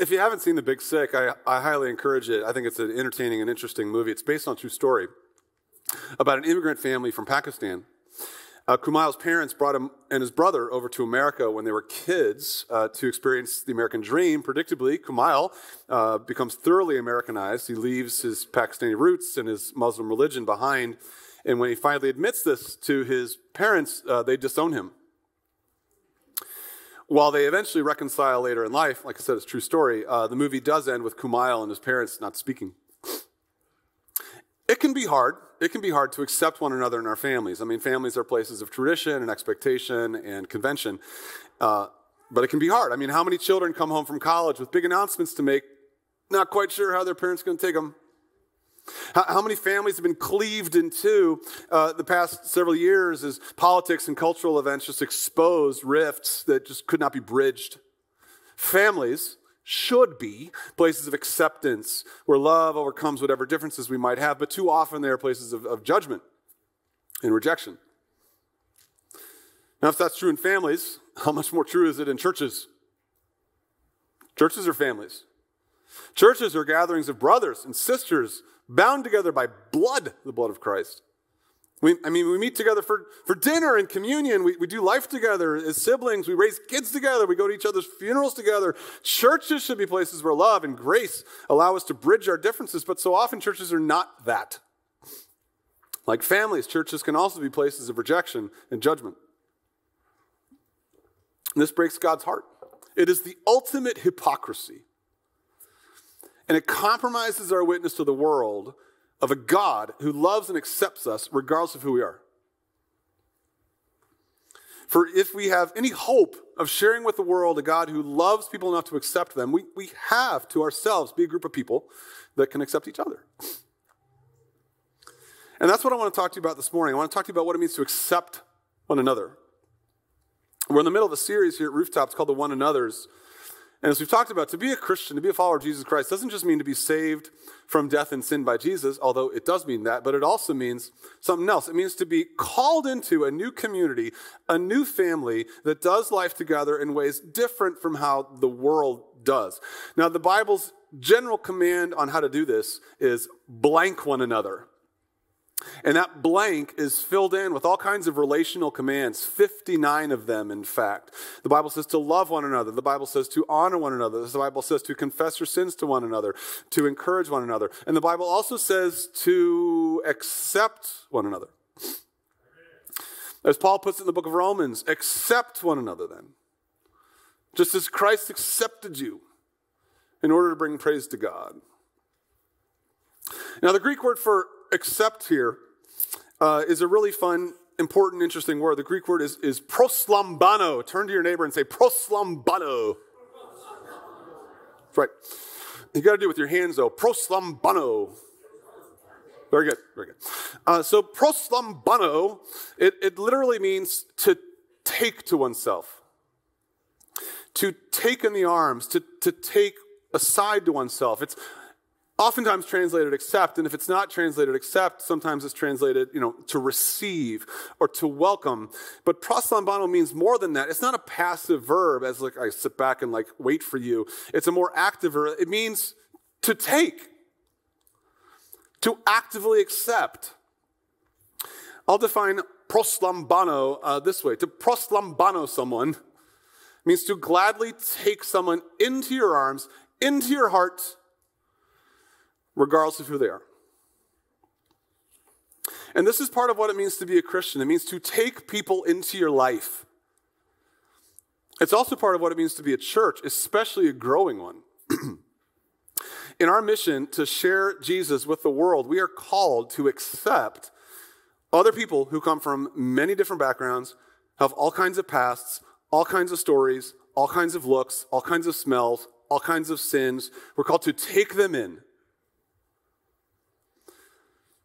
If you haven't seen The Big Sick, I, I highly encourage it. I think it's an entertaining and interesting movie. It's based on a true story about an immigrant family from Pakistan. Uh, Kumail's parents brought him and his brother over to America when they were kids uh, to experience the American dream. Predictably, Kumail uh, becomes thoroughly Americanized. He leaves his Pakistani roots and his Muslim religion behind. And when he finally admits this to his parents, uh, they disown him. While they eventually reconcile later in life, like I said, it's a true story, uh, the movie does end with Kumail and his parents not speaking. It can be hard. It can be hard to accept one another in our families. I mean, families are places of tradition and expectation and convention, uh, but it can be hard. I mean, how many children come home from college with big announcements to make, not quite sure how their parents are going to take them? How, many families have been cleaved in two uh, the past several years as politics and cultural events just exposed rifts that just could not be bridged? Families should be places of acceptance where love overcomes whatever differences we might have, but too often they are places of, of judgment and rejection. Now, if that's true in families, how much more true is it in churches? Churches are families. Churches are gatherings of brothers and sisters bound together by blood, the blood of Christ. We, I mean, we meet together for, for dinner and communion. We, we do life together as siblings. We raise kids together. We go to each other's funerals together. Churches should be places where love and grace allow us to bridge our differences, but so often churches are not that. Like families, churches can also be places of rejection and judgment. This breaks God's heart. It is the ultimate hypocrisy and it compromises our witness to the world of a God who loves and accepts us regardless of who we are. For if we have any hope of sharing with the world a God who loves people enough to accept them, we, we have to ourselves be a group of people that can accept each other. And that's what I want to talk to you about this morning. I want to talk to you about what it means to accept one another. We're in the middle of a series here at Rooftops called The One Another's. And as we've talked about, to be a Christian, to be a follower of Jesus Christ, doesn't just mean to be saved from death and sin by Jesus, although it does mean that, but it also means something else. It means to be called into a new community, a new family that does life together in ways different from how the world does. Now, the Bible's general command on how to do this is blank one another. And that blank is filled in with all kinds of relational commands, 59 of them, in fact. The Bible says to love one another. The Bible says to honor one another. The Bible says to confess your sins to one another, to encourage one another. And the Bible also says to accept one another. As Paul puts it in the book of Romans, accept one another then. Just as Christ accepted you in order to bring praise to God. Now, the Greek word for accept here uh, is a really fun, important, interesting word. The Greek word is, is proslambano. Turn to your neighbor and say proslambano. That's right. You got to do it with your hands though. Proslambano. Very good, very good. Uh, so proslambano, it, it literally means to take to oneself, to take in the arms, to, to take aside to oneself. It's oftentimes translated accept, and if it's not translated accept, sometimes it's translated, you know, to receive or to welcome. But proslambano means more than that. It's not a passive verb as like I sit back and like wait for you. It's a more active verb. It means to take, to actively accept. I'll define proslambano uh, this way. To proslambano someone means to gladly take someone into your arms, into your heart, regardless of who they are. And this is part of what it means to be a Christian. It means to take people into your life. It's also part of what it means to be a church, especially a growing one. In our mission to share Jesus with the world, we are called to accept other people who come from many different backgrounds, have all kinds of pasts, all kinds of stories, all kinds of looks, all kinds of smells, all kinds of sins. We're called to take them in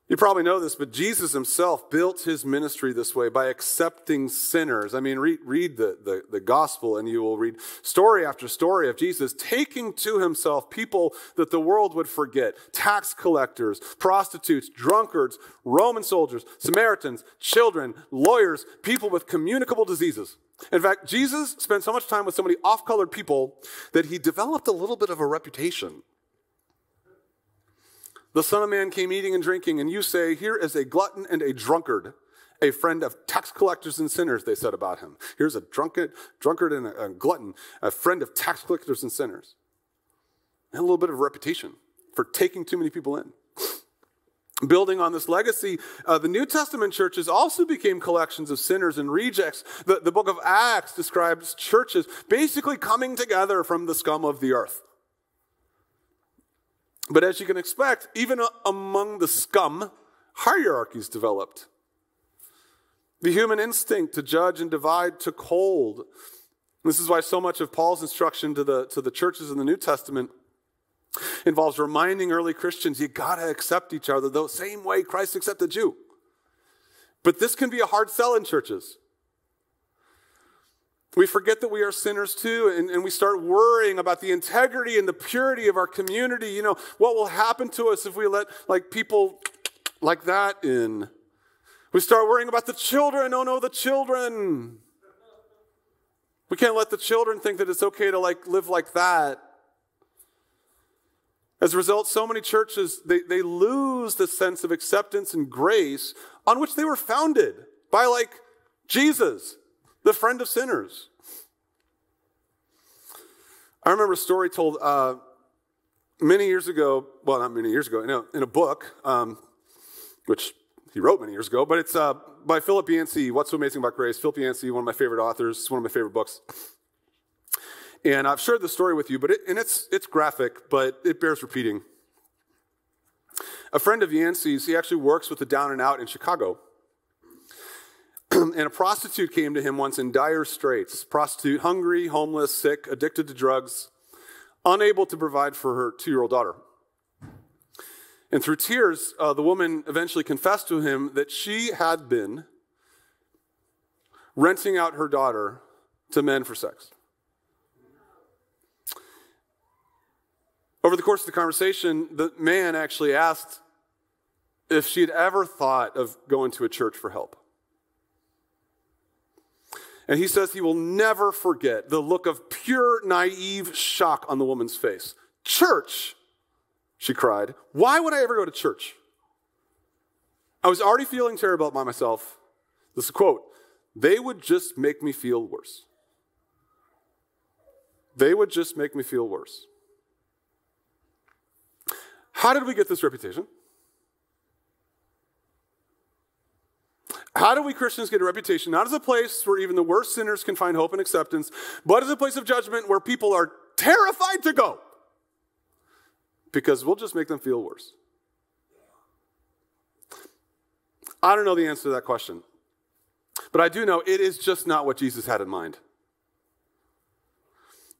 You probably know this, but Jesus himself built his ministry this way by accepting sinners. I mean, read, read the, the, the, gospel and you will read story after story of Jesus taking to himself people that the world would forget tax collectors, prostitutes, drunkards, Roman soldiers, Samaritans, children, lawyers, people with communicable diseases. In fact, Jesus spent so much time with so many off colored people that he developed a little bit of a reputation the Son of Man came eating and drinking, and you say, Here is a glutton and a drunkard, a friend of tax collectors and sinners, they said about him. Here's a drunkard, drunkard and a, a glutton, a friend of tax collectors and sinners. And a little bit of reputation for taking too many people in. Building on this legacy, uh, the New Testament churches also became collections of sinners and rejects. The, the book of Acts describes churches basically coming together from the scum of the earth. But as you can expect, even among the scum, hierarchies developed. The human instinct to judge and divide took hold. This is why so much of Paul's instruction to the, to the churches in the New Testament involves reminding early Christians you gotta accept each other the same way Christ accepted you. But this can be a hard sell in churches. We forget that we are sinners too, and, and, we start worrying about the integrity and the purity of our community. You know, what will happen to us if we let like people like that in? We start worrying about the children. Oh no, the children. We can't let the children think that it's okay to like live like that. As a result, so many churches they, they lose the sense of acceptance and grace on which they were founded by like Jesus the friend of sinners. I remember a story told uh, many years ago, well, not many years ago, in a, in a book, um, which he wrote many years ago, but it's uh, by Philip Yancey, What's So Amazing About Grace. Philip Yancey, one of my favorite authors, one of my favorite books. And I've shared the story with you, but it, and it's, it's graphic, but it bears repeating. A friend of Yancey's, he actually works with the Down and Out in Chicago. and a prostitute came to him once in dire straits. Prostitute, hungry, homeless, sick, addicted to drugs, unable to provide for her two year old daughter. And through tears, uh, the woman eventually confessed to him that she had been renting out her daughter to men for sex. Over the course of the conversation, the man actually asked if she had ever thought of going to a church for help. And he says he will never forget the look of pure, naive shock on the woman's face. Church, she cried. Why would I ever go to church? I was already feeling terrible about myself. This is a quote they would just make me feel worse. They would just make me feel worse. How did we get this reputation? How do we Christians get a reputation not as a place where even the worst sinners can find hope and acceptance, but as a place of judgment where people are terrified to go? Because we'll just make them feel worse. I don't know the answer to that question. But I do know it is just not what Jesus had in mind.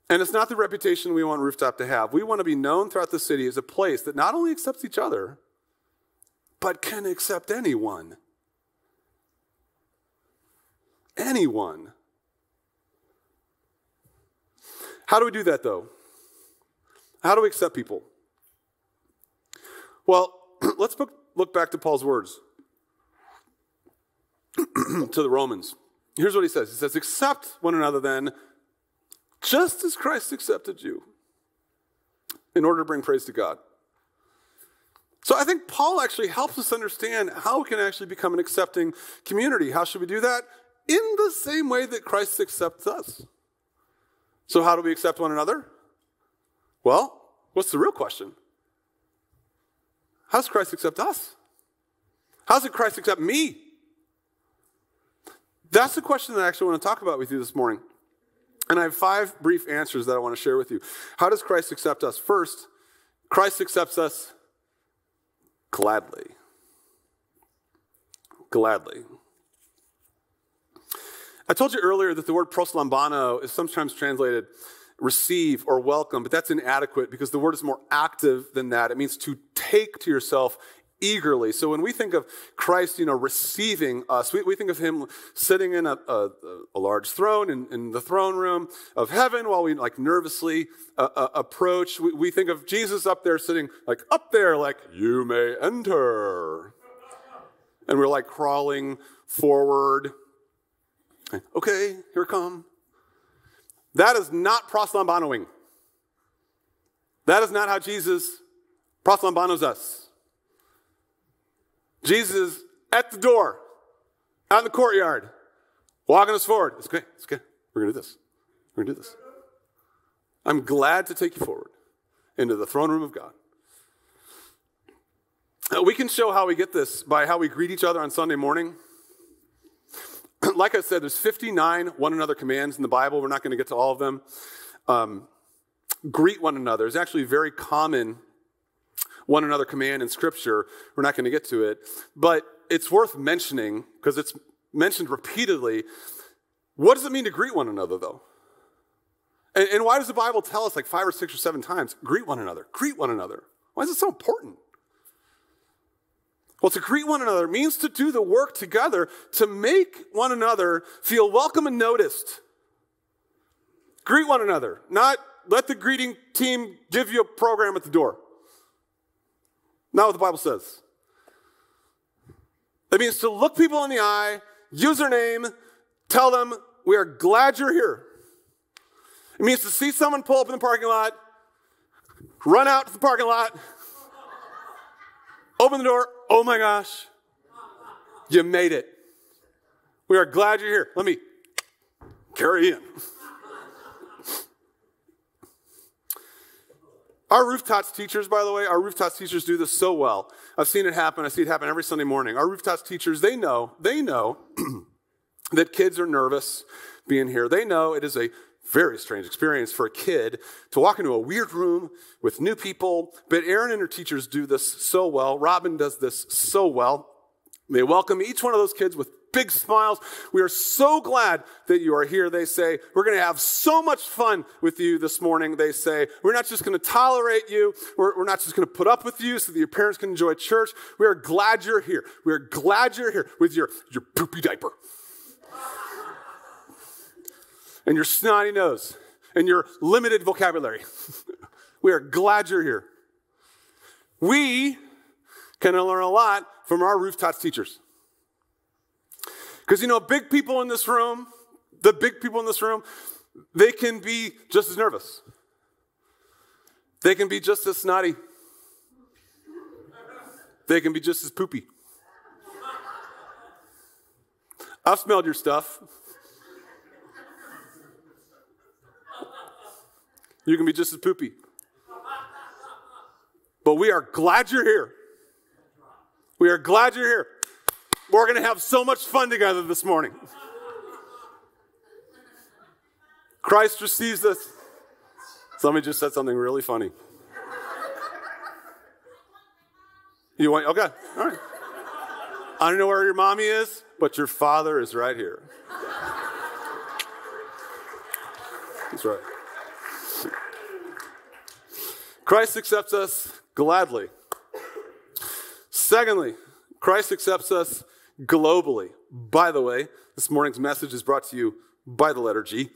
And it's not the reputation we want Rooftop to have. We want to be known throughout the city as a place that not only accepts each other, but can accept anyone anyone. How do we do that, though? How do we accept people? Well, let's look back to Paul's words to the Romans. Here's what he says He says, Accept one another then, just as Christ accepted you, in order to bring praise to God. So I think Paul actually helps us understand how we can actually become an accepting community. How should we do that? In the same way that Christ accepts us. So, how do we accept one another? Well, what's the real question? How does Christ accept us? How does Christ accept me? That's the question that I actually want to talk about with you this morning. And I have five brief answers that I want to share with you. How does Christ accept us? First, Christ accepts us gladly. Gladly. I told you earlier that the word proslambano is sometimes translated receive or welcome, but that's inadequate because the word is more active than that. It means to take to yourself eagerly. So when we think of Christ, you know, receiving us, we, we think of him sitting in a, a, a large throne in, in, the throne room of heaven while we like nervously uh, uh, approach. We, we think of Jesus up there sitting like up there, like, you may enter. And we're like crawling forward. Okay, here come. That is not proslambanoing. That is not how Jesus proslambanos us. Jesus at the door, out in the courtyard, walking us forward. It's okay. It's okay. We're going to do this. We're going to do this. I'm glad to take you forward into the throne room of God. We can show how we get this by how we greet each other on Sunday morning. like I said, there's 59 one another commands in the Bible. We're not going to get to all of them. Um, greet one another is actually very common one another command in Scripture. We're not going to get to it, but it's worth mentioning because it's mentioned repeatedly. What does it mean to greet one another, though? And, and why does the Bible tell us like five or six or seven times, greet one another, greet one another? Why is it so important? Well, to greet one another means to do the work together to make one another feel welcome and noticed. Greet one another, not let the greeting team give you a program at the door. Not what the Bible says. It means to look people in the eye, use their name, tell them, we are glad you're here. It means to see someone pull up in the parking lot, run out to the parking lot, open the door, oh my gosh, you made it. We are glad you're here. Let me carry in. Our rooftops teachers, by the way, our rooftops teachers do this so well. I've seen it happen. I see it happen every Sunday morning. Our rooftops teachers, they know, they know that kids are nervous being here. They know it is a very strange experience for a kid to walk into a weird room with new people. But Erin and her teachers do this so well. Robin does this so well. They welcome each one of those kids with big smiles. We are so glad that you are here, they say. We're going to have so much fun with you this morning, they say. We're not just going to tolerate you. We're, we're not just going to put up with you so that your parents can enjoy church. We are glad you're here. We are glad you're here with your, your poopy diaper and your snotty nose and your limited vocabulary. we are glad you're here. We can learn a lot from our rooftops teachers. Because you know, big people in this room, the big people in this room, they can be just as nervous. They can be just as snotty. They can be just as poopy. I've smelled your stuff. You can be just as poopy. But we are glad you're here. We are glad you're here. We're going to have so much fun together this morning. Christ receives us. Somebody just said something really funny. You want, okay, all right. I don't know where your mommy is, but your father is right here. That's right. Christ accepts us gladly. Secondly, Christ accepts us globally. By the way, this morning's message is brought to you by the letter G.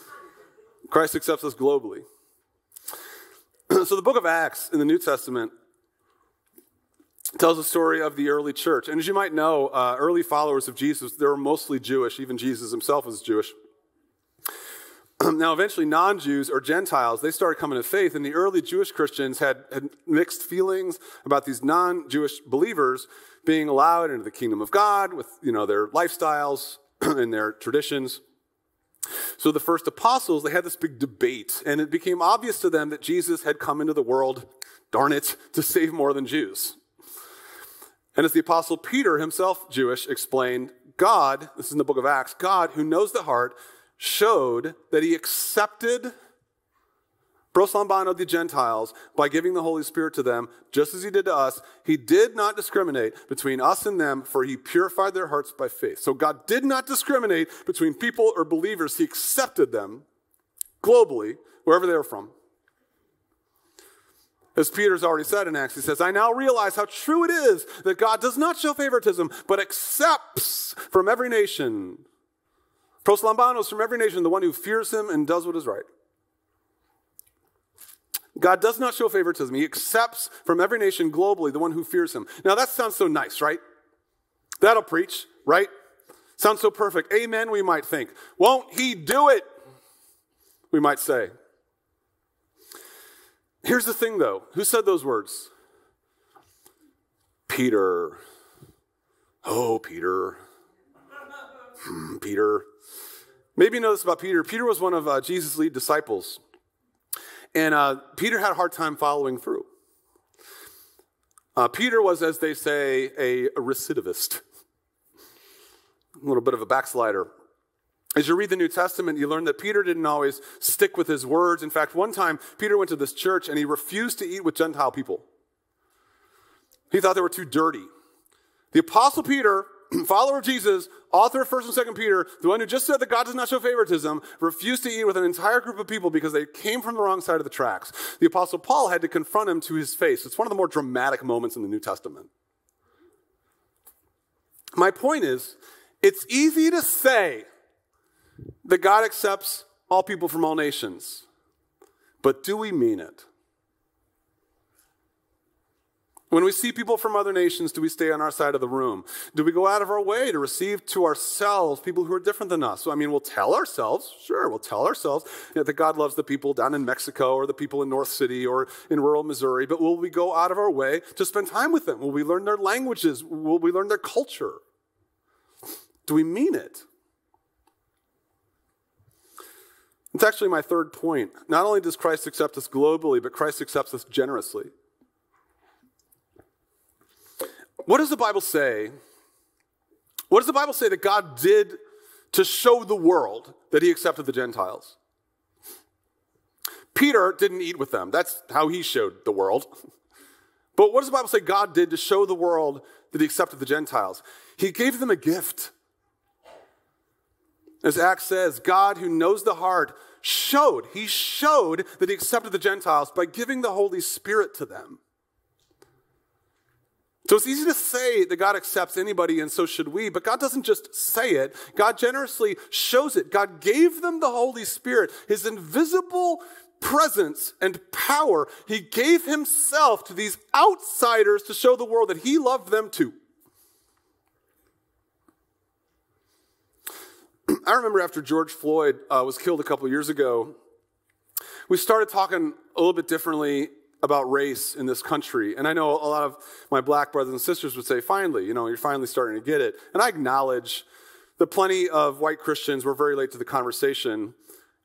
Christ accepts us globally. so, the book of Acts in the New Testament tells the story of the early church. And as you might know, uh, early followers of Jesus, they were mostly Jewish. Even Jesus himself was Jewish. now, eventually, non Jews or Gentiles, they started coming to faith, and the early Jewish Christians had, had mixed feelings about these non Jewish believers being allowed into the kingdom of God with you know, their lifestyles and their traditions. So the first apostles, they had this big debate, and it became obvious to them that Jesus had come into the world, darn it, to save more than Jews. And as the apostle Peter, himself Jewish, explained, God, this is in the book of Acts, God, who knows the heart, showed that he accepted proslambano the Gentiles by giving the Holy Spirit to them, just as he did to us. He did not discriminate between us and them, for he purified their hearts by faith. So God did not discriminate between people or believers. He accepted them globally, wherever they were from. As Peter's already said in Acts, he says, I now realize how true it is that God does not show favoritism, but accepts from every nation, proslambanos from every nation, the one who fears him and does what is right. God does not show favoritism. He accepts from every nation globally the one who fears him. Now that sounds so nice, right? That'll preach, right? Sounds so perfect. Amen, we might think. Won't he do it? We might say. Here's the thing, though. Who said those words? Peter. Oh, Peter. Hmm, Peter. Maybe you know this about Peter. Peter was one of uh, Jesus' lead disciples. And uh, Peter had a hard time following through. Uh, Peter was, as they say, a, a recidivist, a little bit of a backslider. As you read the New Testament, you learn that Peter didn't always stick with his words. In fact, one time, Peter went to this church and he refused to eat with Gentile people. He thought they were too dirty. The Apostle Peter, follower of Jesus, author of 1st and 2nd Peter, the one who just said that God does not show favoritism, refused to eat with an entire group of people because they came from the wrong side of the tracks. The Apostle Paul had to confront him to his face. It's one of the more dramatic moments in the New Testament. My point is, it's easy to say that God accepts all people from all nations. But do we mean it? When we see people from other nations, do we stay on our side of the room? Do we go out of our way to receive to ourselves people who are different than us? So, I mean, we'll tell ourselves, sure, we'll tell ourselves you know, that God loves the people down in Mexico or the people in North City or in rural Missouri, but will we go out of our way to spend time with them? Will we learn their languages? Will we learn their culture? Do we mean it? It's actually my third point. Not only does Christ accept us globally, but Christ accepts us generously. What does the Bible say? What does the Bible say that God did to show the world that he accepted the Gentiles? Peter didn't eat with them. That's how he showed the world. But what does the Bible say God did to show the world that he accepted the Gentiles? He gave them a gift. As Acts says, God who knows the heart showed, he showed that he accepted the Gentiles by giving the Holy Spirit to them. So it's easy to say that God accepts anybody, and so should we, but God doesn't just say it, God generously shows it. God gave them the Holy Spirit, his invisible presence and power. He gave himself to these outsiders to show the world that he loved them too. I remember after George Floyd uh, was killed a couple years ago, we started talking a little bit differently about race in this country. And I know a lot of my black brothers and sisters would say, finally, you know, you're finally starting to get it. And I acknowledge that plenty of white Christians were very late to the conversation.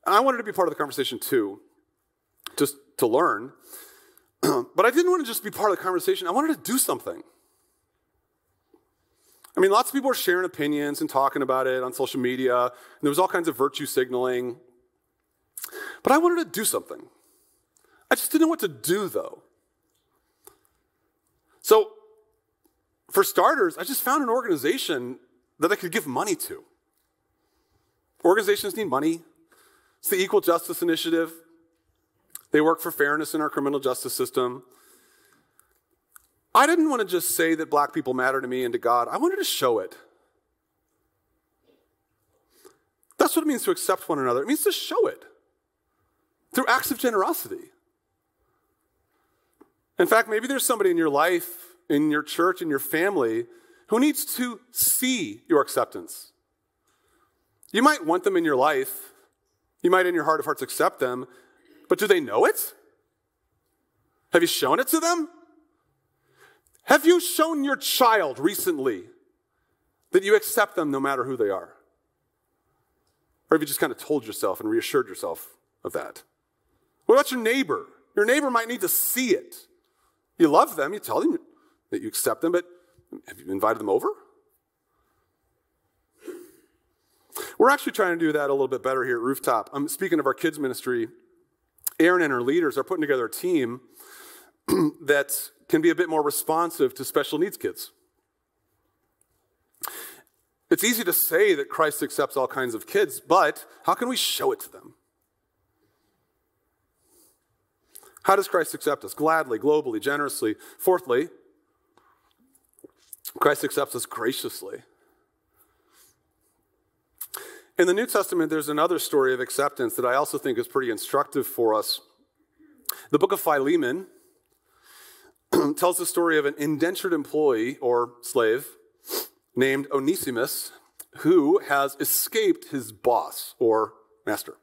And I wanted to be part of the conversation too, just to learn. but I didn't want to just be part of the conversation, I wanted to do something. I mean, lots of people were sharing opinions and talking about it on social media, and there was all kinds of virtue signaling. But I wanted to do something. I just didn't know what to do, though. So, for starters, I just found an organization that I could give money to. Organizations need money. It's the Equal Justice Initiative. They work for fairness in our criminal justice system. I didn't want to just say that black people matter to me and to God, I wanted to show it. That's what it means to accept one another. It means to show it through acts of generosity. In fact, maybe there's somebody in your life, in your church, in your family, who needs to see your acceptance. You might want them in your life. You might, in your heart of hearts, accept them. But do they know it? Have you shown it to them? Have you shown your child recently that you accept them no matter who they are? Or have you just kind of told yourself and reassured yourself of that? What about your neighbor? Your neighbor might need to see it. You love them, you tell them that you accept them, but have you invited them over? We're actually trying to do that a little bit better here at Rooftop. I'm speaking of our kids' ministry. Erin and her leaders are putting together a team that can be a bit more responsive to special needs kids. It's easy to say that Christ accepts all kinds of kids, but how can we show it to them? How does Christ accept us? Gladly, globally, generously. Fourthly, Christ accepts us graciously. In the New Testament, there's another story of acceptance that I also think is pretty instructive for us. The book of Philemon tells the story of an indentured employee or slave named Onesimus who has escaped his boss or master.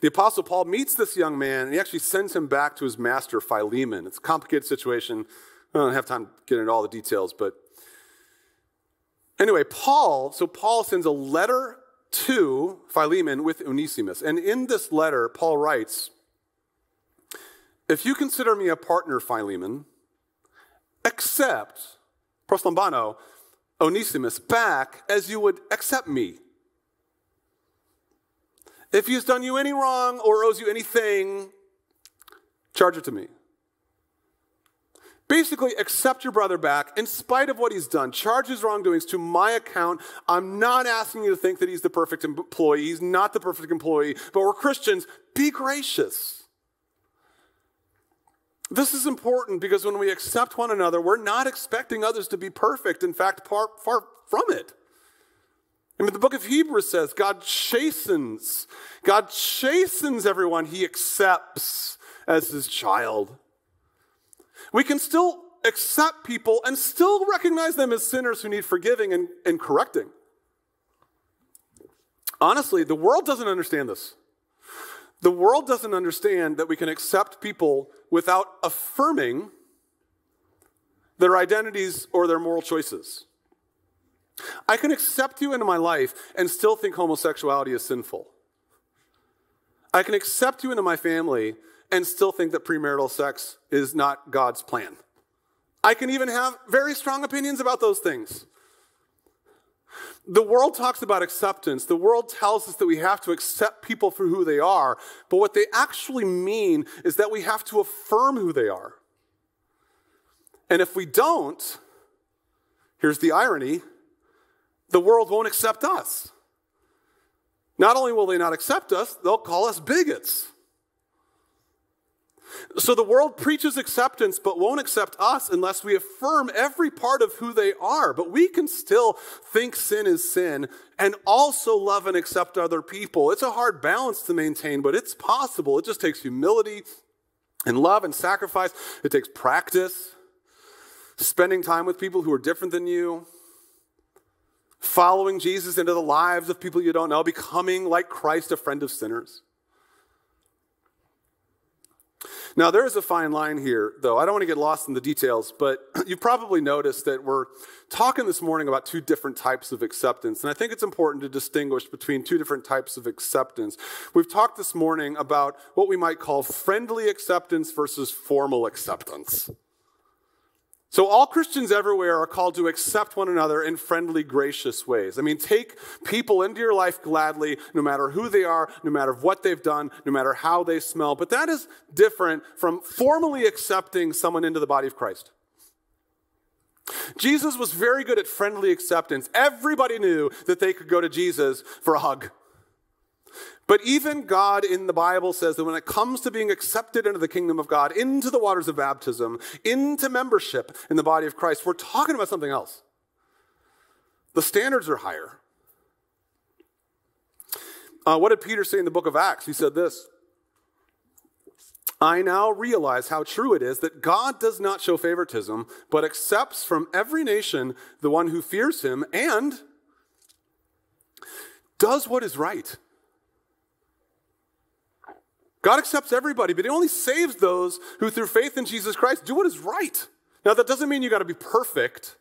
The Apostle Paul meets this young man and he actually sends him back to his master, Philemon. It's a complicated situation. I don't have time to get into all the details, but anyway, Paul, so Paul sends a letter to Philemon with Onesimus. And in this letter, Paul writes, If you consider me a partner, Philemon, accept, proslambano, Onesimus back as you would accept me. If he has done you any wrong or owes you anything, charge it to me. Basically, accept your brother back in spite of what he's done. Charge his wrongdoings to my account. I'm not asking you to think that he's the perfect employee. He's not the perfect employee, but we're Christians. Be gracious. This is important because when we accept one another, we're not expecting others to be perfect. In fact, far, far from it. I mean, the book of Hebrews says God chastens. God chastens everyone he accepts as his child. We can still accept people and still recognize them as sinners who need forgiving and, and correcting. Honestly, the world doesn't understand this. The world doesn't understand that we can accept people without affirming their identities or their moral choices. I can accept you into my life and still think homosexuality is sinful. I can accept you into my family and still think that premarital sex is not God's plan. I can even have very strong opinions about those things. The world talks about acceptance. The world tells us that we have to accept people for who they are, but what they actually mean is that we have to affirm who they are. And if we don't, here's the irony the world won't accept us. Not only will they not accept us, they'll call us bigots. So the world preaches acceptance but won't accept us unless we affirm every part of who they are. But we can still think sin is sin and also love and accept other people. It's a hard balance to maintain, but it's possible. It just takes humility and love and sacrifice, it takes practice, spending time with people who are different than you. Following Jesus into the lives of people you don't know, becoming like Christ, a friend of sinners. Now, there is a fine line here, though. I don't want to get lost in the details, but you've probably noticed that we're talking this morning about two different types of acceptance. And I think it's important to distinguish between two different types of acceptance. We've talked this morning about what we might call friendly acceptance versus formal acceptance. So, all Christians everywhere are called to accept one another in friendly, gracious ways. I mean, take people into your life gladly, no matter who they are, no matter what they've done, no matter how they smell. But that is different from formally accepting someone into the body of Christ. Jesus was very good at friendly acceptance. Everybody knew that they could go to Jesus for a hug. But even God in the Bible says that when it comes to being accepted into the kingdom of God, into the waters of baptism, into membership in the body of Christ, we're talking about something else. The standards are higher. Uh, what did Peter say in the book of Acts? He said this I now realize how true it is that God does not show favoritism, but accepts from every nation the one who fears him and does what is right. God accepts everybody, but He only saves those who, through faith in Jesus Christ, do what is right. Now, that doesn't mean you got to be perfect.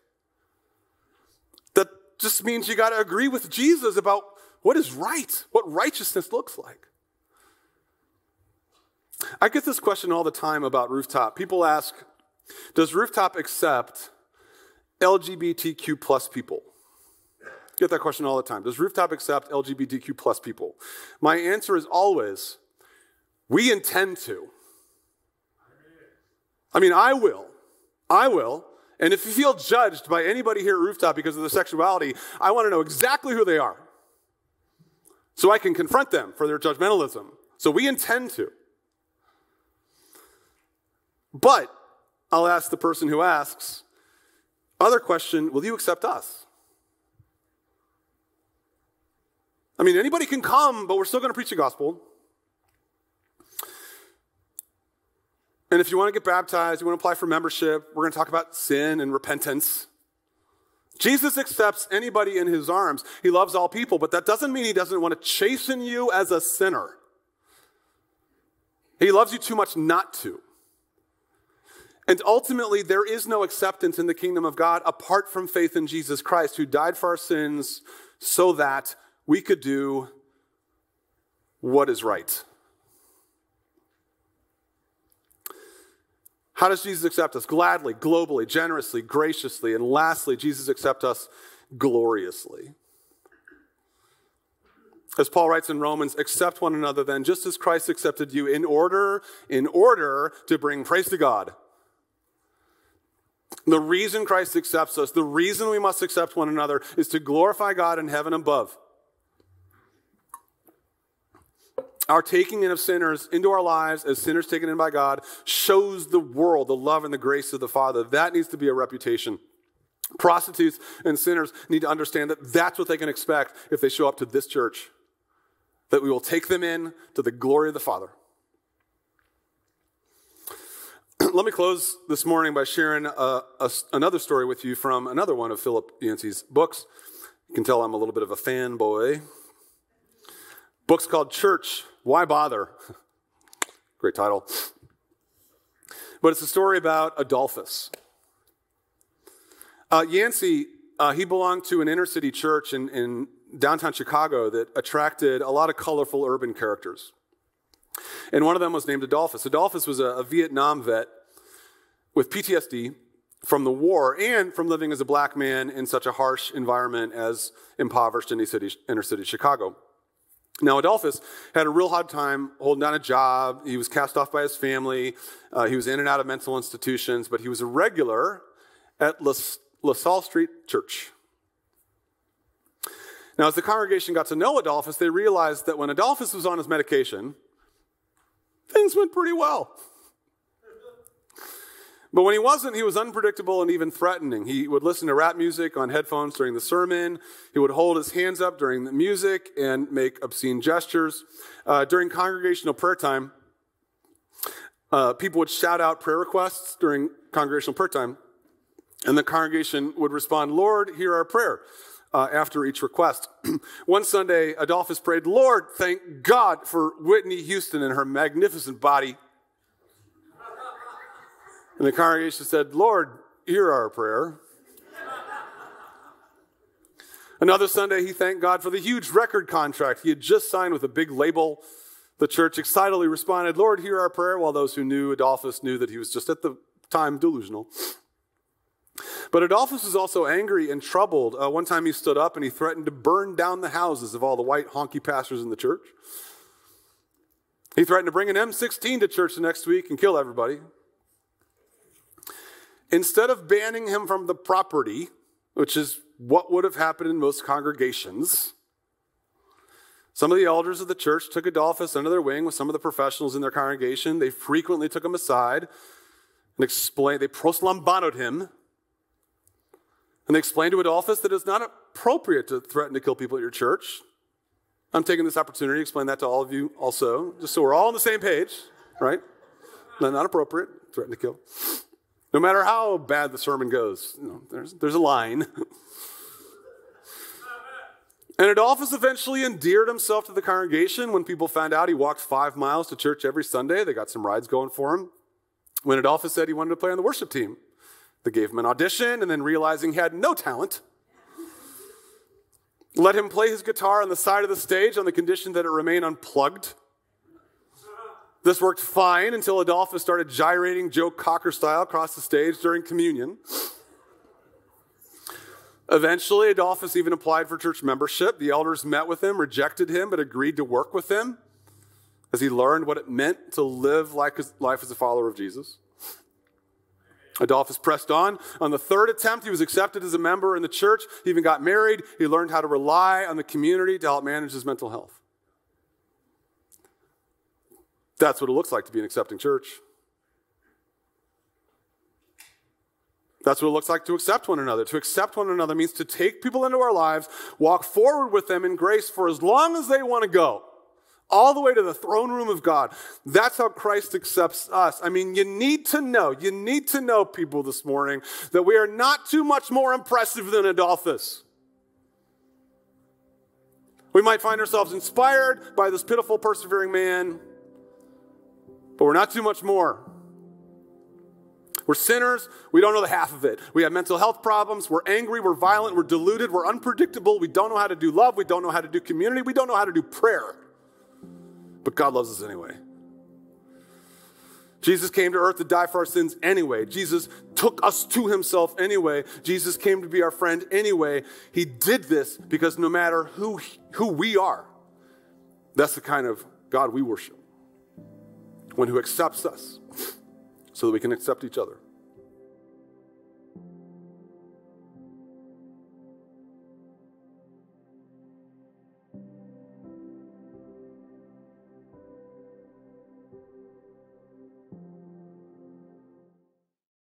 That just means you got to agree with Jesus about what is right, what righteousness looks like. I get this question all the time about Rooftop. People ask, does Rooftop accept LGBTQ plus people? Get that question all the time. Does Rooftop accept LGBTQ plus people? My answer is always we intend to. I mean, I will. I will. And if you feel judged by anybody here at Rooftop because of the sexuality, I want to know exactly who they are. So I can confront them for their judgmentalism. So we intend to. But I'll ask the person who asks, other question, will you accept us? I mean, anybody can come, but we're still going to preach the gospel. And if you want to get baptized, you want to apply for membership, we're going to talk about sin and repentance. Jesus accepts anybody in his arms. He loves all people, but that doesn't mean he doesn't want to chasten you as a sinner. He loves you too much not to. And ultimately, there is no acceptance in the kingdom of God apart from faith in Jesus Christ, who died for our sins so that we could do what is right. How does Jesus accept us? Gladly, globally, generously, graciously. And lastly, Jesus accepts us gloriously. As Paul writes in Romans, accept one another then, just as Christ accepted you, in order, in order to bring praise to God. The reason Christ accepts us, the reason we must accept one another, is to glorify God in heaven above. Our taking in of sinners into our lives as sinners taken in by God shows the world the love and the grace of the Father. That needs to be a reputation. Prostitutes and sinners need to understand that that's what they can expect if they show up to this church. That we will take them in to the glory of the Father. Let me close this morning by sharing uh, a, a, another story with you from another one of Philip Yancey's books. You can tell I'm a little bit of a fanboy. Book's called Church why bother? Great title. But it's a story about Adolphus. Uh, Yancey, uh, he belonged to an inner city church in, in downtown Chicago that attracted a lot of colorful urban characters. And one of them was named Adolphus. Adolphus was a, a Vietnam vet with PTSD from the war and from living as a black man in such a harsh environment as impoverished inner city, inner city Chicago. Now, Adolphus had a real hard time holding down a job. He was cast off by his family. Uh, he was in and out of mental institutions, but he was a regular at La, La Salle Street Church. Now, as the congregation got to know Adolphus, they realized that when Adolphus was on his medication, things went pretty well. But when he wasn't, he was unpredictable and even threatening. He would listen to rap music on headphones during the sermon. He would hold his hands up during the music and make obscene gestures. Uh, during congregational prayer time, uh, people would shout out prayer requests during congregational prayer time, and the congregation would respond, Lord, hear our prayer. Uh, after each request. One Sunday, Adolphus prayed, Lord, thank God for Whitney Houston and her magnificent body. And the congregation said, Lord, hear our prayer. Another Sunday, he thanked God for the huge record contract he had just signed with a big label. The church excitedly responded, Lord, hear our prayer, while those who knew Adolphus knew that he was just at the time delusional. But Adolphus was also angry and troubled. Uh, one time he stood up and he threatened to burn down the houses of all the white honky pastors in the church. He threatened to bring an M16 to church the next week and kill everybody. Instead of banning him from the property, which is what would have happened in most congregations, some of the elders of the church took Adolphus under their wing with some of the professionals in their congregation. They frequently took him aside and explained, they proslambanoed him. And they explained to Adolphus that it's not appropriate to threaten to kill people at your church. I'm taking this opportunity to explain that to all of you also, just so we're all on the same page, right? Not appropriate, threaten to kill. No matter how bad the sermon goes, you know, there's, there's a line. and Adolphus eventually endeared himself to the congregation. When people found out he walked five miles to church every Sunday, they got some rides going for him. When Adolphus said he wanted to play on the worship team, they gave him an audition, and then realizing he had no talent, let him play his guitar on the side of the stage on the condition that it remain unplugged. This worked fine until Adolphus started gyrating Joe Cocker style across the stage during communion. Eventually, Adolphus even applied for church membership. The elders met with him, rejected him, but agreed to work with him as he learned what it meant to live life as a follower of Jesus. Adolphus pressed on. On the third attempt, he was accepted as a member in the church. He even got married. He learned how to rely on the community to help manage his mental health. That's what it looks like to be an accepting church. That's what it looks like to accept one another. To accept one another means to take people into our lives, walk forward with them in grace for as long as they want to go, all the way to the throne room of God. That's how Christ accepts us. I mean, you need to know, you need to know, people, this morning, that we are not too much more impressive than Adolphus. We might find ourselves inspired by this pitiful, persevering man, but we're not too much more. We're sinners. We don't know the half of it. We have mental health problems. We're angry. We're violent. We're deluded. We're unpredictable. We don't know how to do love. We don't know how to do community. We don't know how to do prayer. But God loves us anyway. Jesus came to earth to die for our sins anyway. Jesus took us to himself anyway. Jesus came to be our friend anyway. He did this because no matter who, who we are, that's the kind of God we worship. One who accepts us so that we can accept each other.